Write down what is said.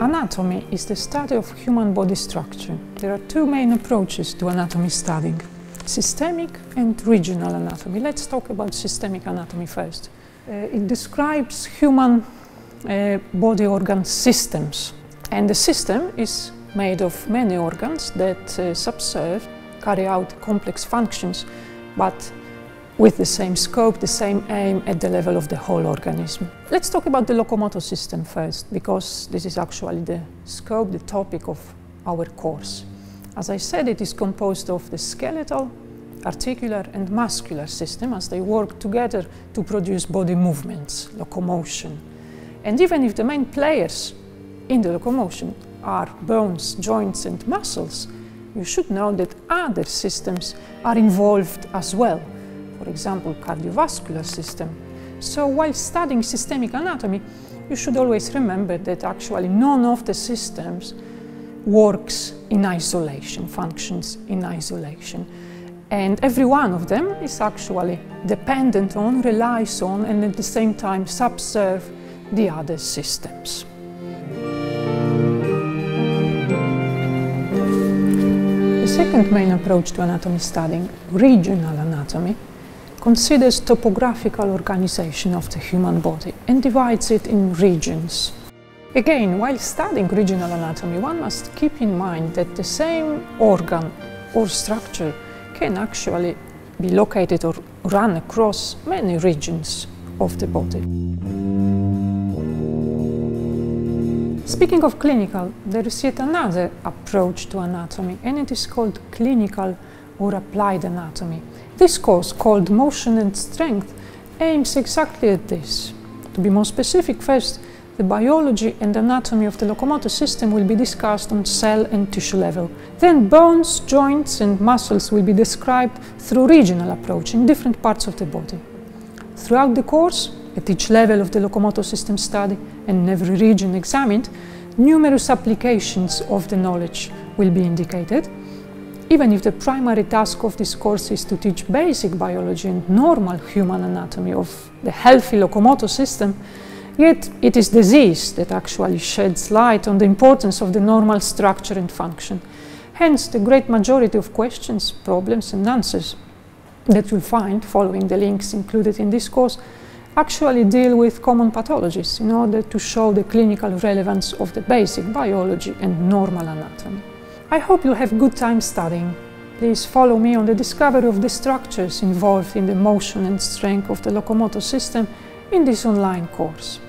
Anatomy is the study of human body structure. There are two main approaches to anatomy studying systemic and regional anatomy. Let's talk about systemic anatomy first. Uh, it describes human uh, body organ systems, and the system is made of many organs that uh, subserve, carry out complex functions, but with the same scope, the same aim at the level of the whole organism. Let's talk about the locomotor system first, because this is actually the scope, the topic of our course. As I said, it is composed of the skeletal, articular and muscular system as they work together to produce body movements, locomotion. And even if the main players in the locomotion are bones, joints and muscles, you should know that other systems are involved as well for example, cardiovascular system. So while studying systemic anatomy, you should always remember that actually none of the systems works in isolation, functions in isolation. And every one of them is actually dependent on, relies on, and at the same time subserve the other systems. The second main approach to anatomy studying, regional anatomy, considers topographical organization of the human body and divides it in regions. Again, while studying regional anatomy, one must keep in mind that the same organ or structure can actually be located or run across many regions of the body. Speaking of clinical, there is yet another approach to anatomy, and it is called clinical or applied anatomy. This course, called Motion and Strength, aims exactly at this. To be more specific, first, the biology and anatomy of the locomotor system will be discussed on cell and tissue level. Then bones, joints and muscles will be described through regional approach in different parts of the body. Throughout the course, at each level of the locomotor system study and in every region examined, numerous applications of the knowledge will be indicated even if the primary task of this course is to teach basic biology and normal human anatomy of the healthy locomotor system, yet it is disease that actually sheds light on the importance of the normal structure and function. Hence, the great majority of questions, problems and answers that you'll find following the links included in this course actually deal with common pathologies in order to show the clinical relevance of the basic biology and normal anatomy. I hope you'll have good time studying. Please follow me on the discovery of the structures involved in the motion and strength of the locomotor system in this online course.